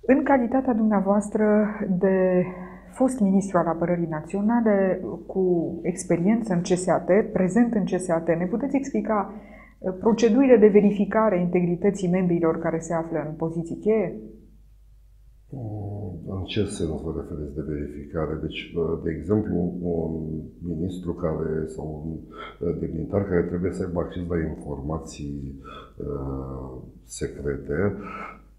În calitatea dumneavoastră de fost ministru al apărării naționale cu experiență în CSAT, prezent în CSAT, ne puteți explica uh, procedurile de verificare a integrității membrilor care se află în poziții cheie? Mm, în ce sens vă referiți de verificare? Deci, de exemplu, un ministru care sau un uh, demnitar care trebuie să aibă acces la informații uh, secrete,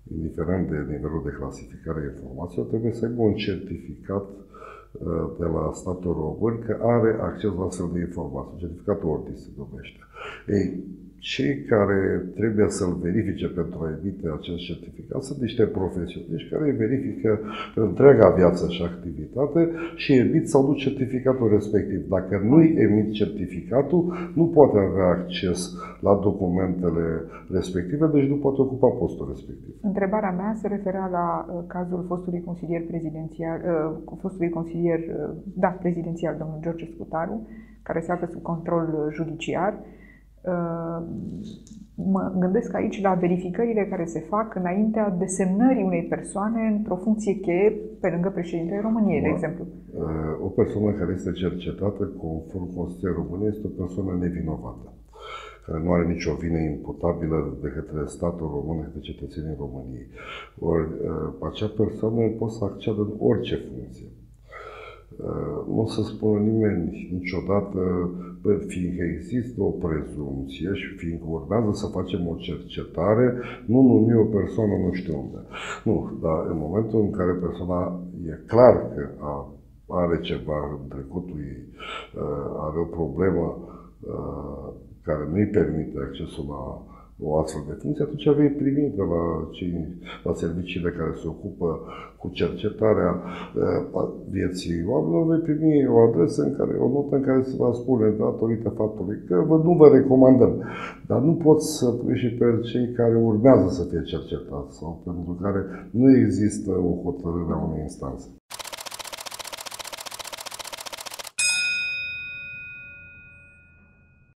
indiferent de nivelul de clasificare a informațiilor, trebuie să aibă un certificat uh, de la statul român că are acces la astfel de informații. Certificatul ORDI se numește. Ei, cei care trebuie să-l verifice pentru a emite acest certificat sunt niște profesioniști care verifică întreaga viață și activitate și emit sau nu certificatul respectiv. Dacă nu emit certificatul, nu poate avea acces la documentele respective, deci nu poate ocupa postul respectiv. Întrebarea mea se referea la uh, cazul fostului consilier prezidențial, uh, fostului consilier, uh, da, prezidențial, domnul George Scutaru, care se află sub control judiciar Ă, mă gândesc aici la verificările care se fac înaintea desemnării unei persoane într-o funcție cheie pe lângă președintele României, de exemplu. Ă, o persoană care este cercetată conform Constituției României este o persoană nevinovată care nu are nicio vină imputabilă de către statul român, de cetățenii României. Ori ă, acea persoană poate să acceadă în orice funcție. Nu o să spună nimeni niciodată fiindcă există o prezumție și fiindcă urmează să facem o cercetare, nu numi o persoană nu știu unde. Nu, dar în momentul în care persoana e clar că a, are ceva în trecutul ei, uh, are o problemă uh, care nu-i permite accesul la o astfel de funcție, atunci vei primi de la, cei, la serviciile care se ocupă cu cercetarea uh, vieții oamenilor, vei primi o adresă în care, o notă în care se va spune, datorită faptului că vă, nu vă recomandăm. Dar nu poți să pui și pe cei care urmează să fie cercetați sau pentru care nu există o hotărâre a unei instanțe.